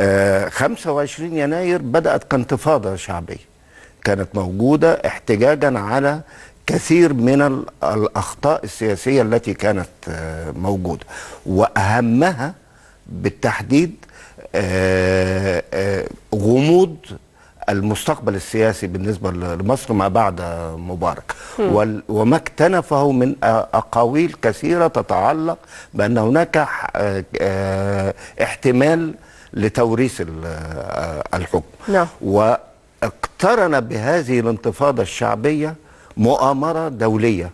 آه 25 يناير بدأت كانتفاضة شعبية. كانت موجودة احتجاجا على كثير من ال- الأخطاء السياسية التي كانت آه موجودة. وأهمها بالتحديد آه آه غموض المستقبل السياسي بالنسبة لمصر ما بعد مبارك. وما اكتنفه من أقاويل كثيرة تتعلق بأن هناك آه، آه، احتمال لتوريث آه، الحكم نعم. واقترن بهذه الانتفاضة الشعبية مؤامرة دولية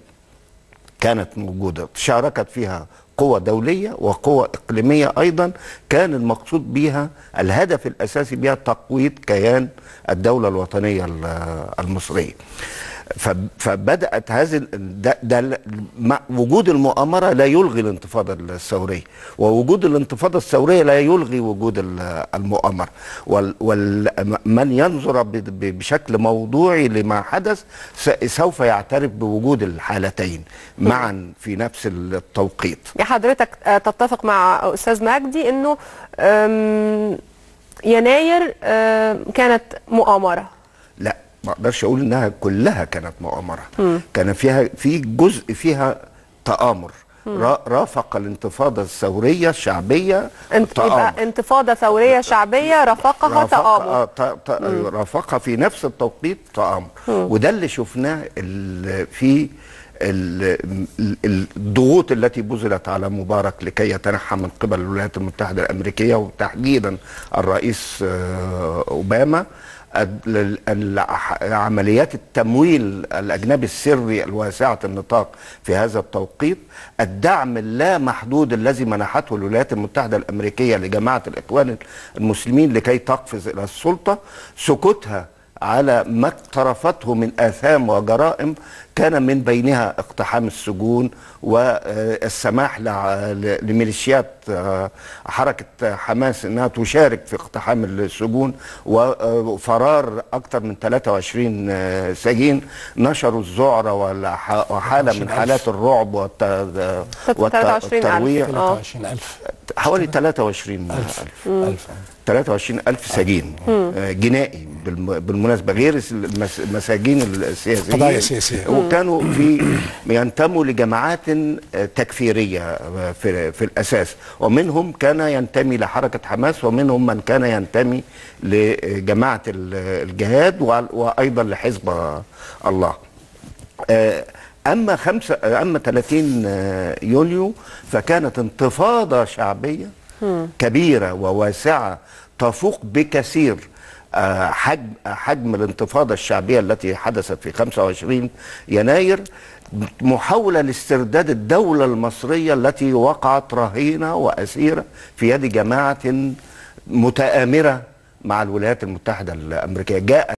كانت موجودة شاركت فيها قوى دولية وقوى إقليمية أيضا كان المقصود بها الهدف الأساسي بها تقويض كيان الدولة الوطنية ال- المصرية فب- فبدأت هذه ده, ده وجود المؤامرة لا يلغي الانتفاضة الثورية ووجود الانتفاضة الثورية لا يلغي وجود ال- المؤامرة. ومن ينظر بشكل موضوعي لما حدث سوف يعترف بوجود الحالتين معا في نفس التوقيت. حضرتك آه، تتفق مع أستاذ مجدي إنه يناير كانت مؤامرة. ما أقدرش أقول إنها كلها كانت مؤامرة. كان فيها في جزء فيها تآمر. را- رافق الانتفاضة الثورية الشعبية انت. يبقى انتفاضة ثورية شعبية رافقها رافق- تآمر. آه، ت- ت- رافقها في نفس التوقيت تآمر. وده اللي شفناه ال- في ال- ال- الضغوط التي بذلت على مبارك لكي يتنحى من قبل الولايات المتحدة الأمريكية وتحديدا الرئيس آه، ال- عمليات التمويل الأجنبي السري الواسعة النطاق في هذا التوقيت الدعم اللامحدود الذي منحته الولايات المتحدة الأمريكية لجماعة الإخوان المسلمين لكي تقفز إلى السلطة سكوتها على ما اقترفته من آثام وجرائم كان من بينها اقتحام السجون والسماح لميليشيات آه، حركة حماس إنها تشارك في اقتحام السجون وفرار أكثر من 23 آه، سجين نشروا الذعر وحالة من 23,000. حالات الرعب والت- والت- 23,000. والترويع آه. 23000 حوالي 23 ألف. ألف. ألف. 23 ألف سجين آه، جنائي. بالم- بالمناسبة غير المساجين السياسيين. قضايا سياسية. وكانوا في ينتموا لجماعات آه، تكفيرية آه، في, في الأساس. ومنهم كان ينتمي لحركة حماس ومنهم من كان ينتمي لجماعة ال- الجهاد وأيضا لحزب الله. آه، أما خمسة أما 30 آه، يونيو فكانت انتفاضة شعبية كبيرة وواسعة تفوق بكثير. حجم حجم الانتفاضة الشعبية التي حدثت في 25 يناير محاولة لاسترداد الدولة المصرية التي وقعت رهينة وأسيرة في يد جماعة متآمرة مع الولايات المتحدة الأمريكية. جاء